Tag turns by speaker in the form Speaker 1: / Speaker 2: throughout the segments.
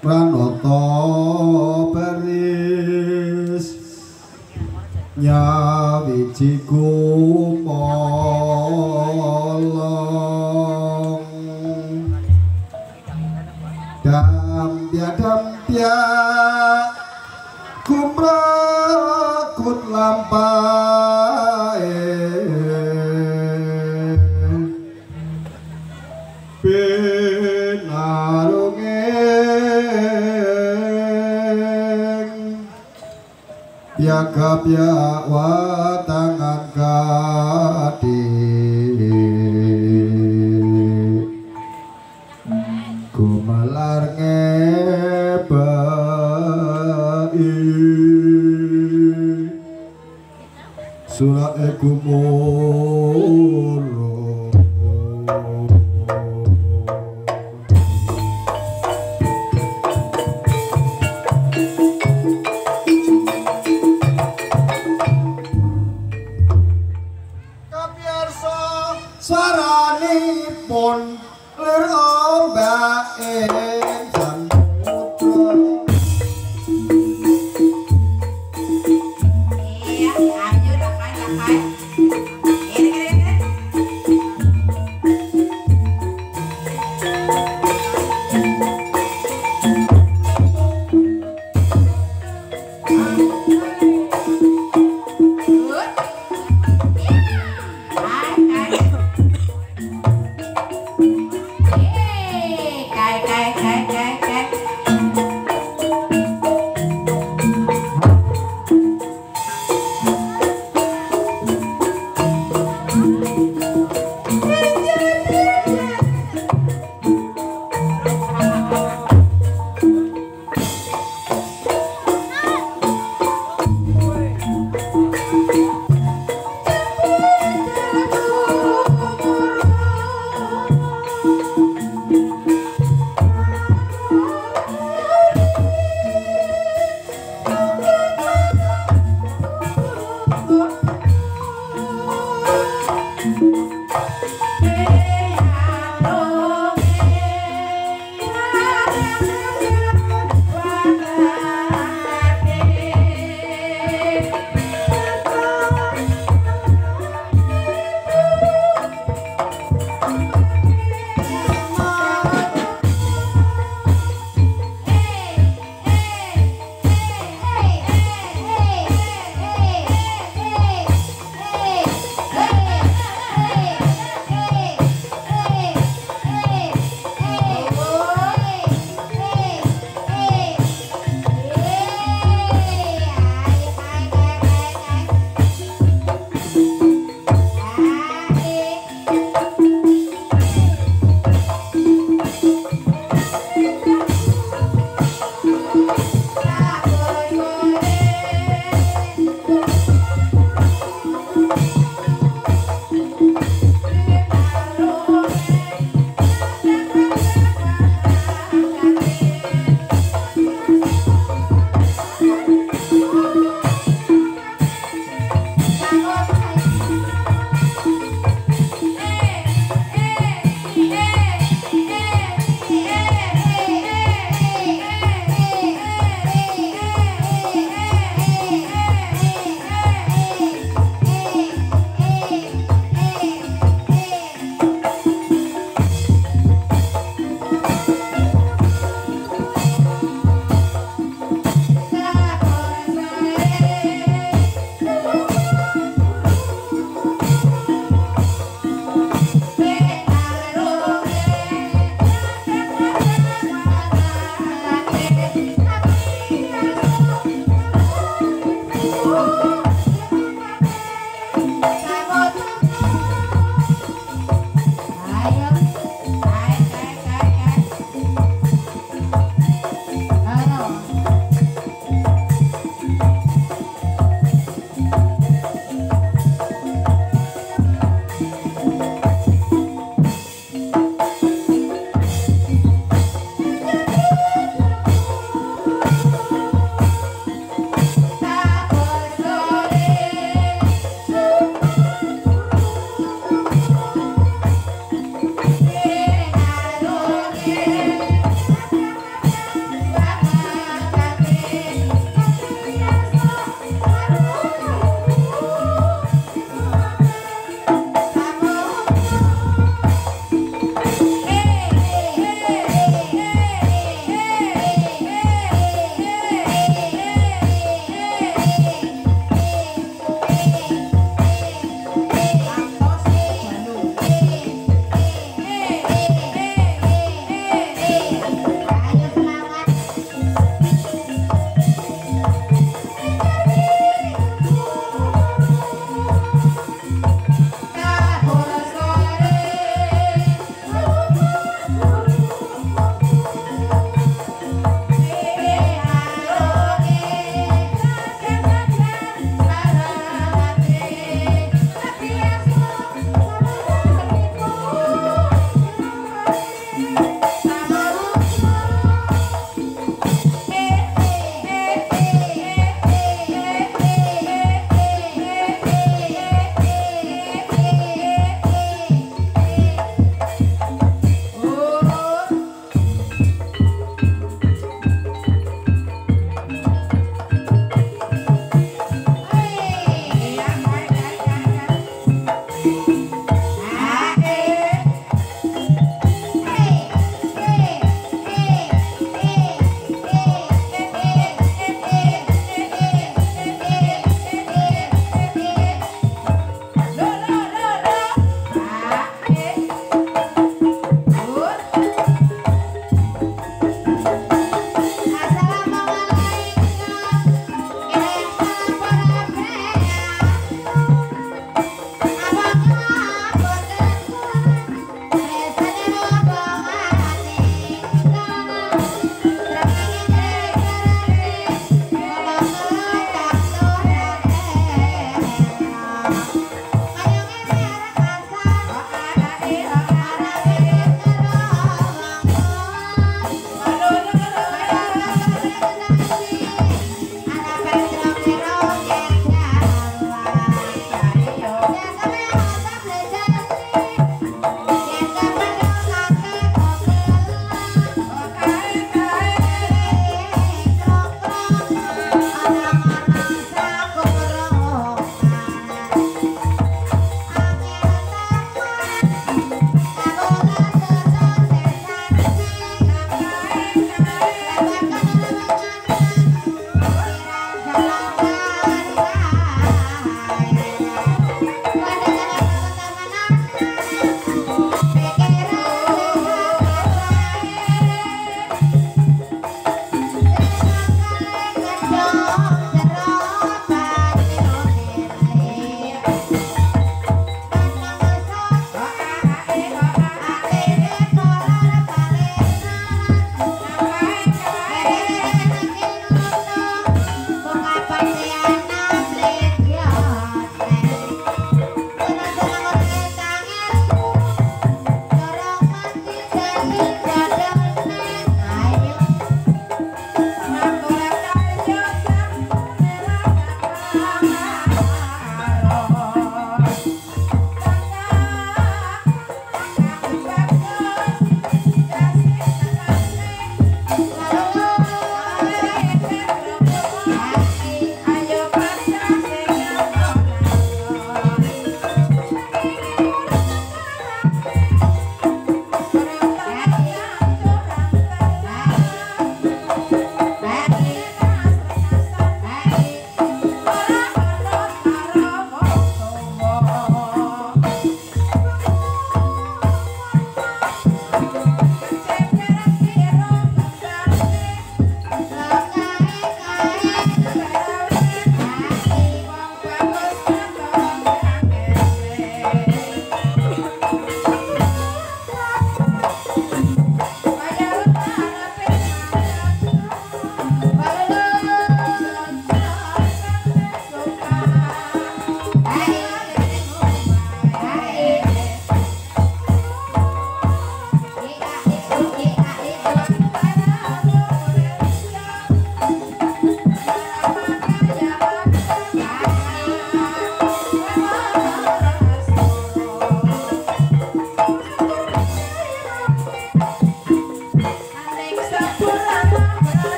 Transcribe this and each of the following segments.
Speaker 1: Pranoto Piak watangan kadi Gumelar ngebai. Surat ekumolo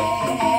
Speaker 2: Música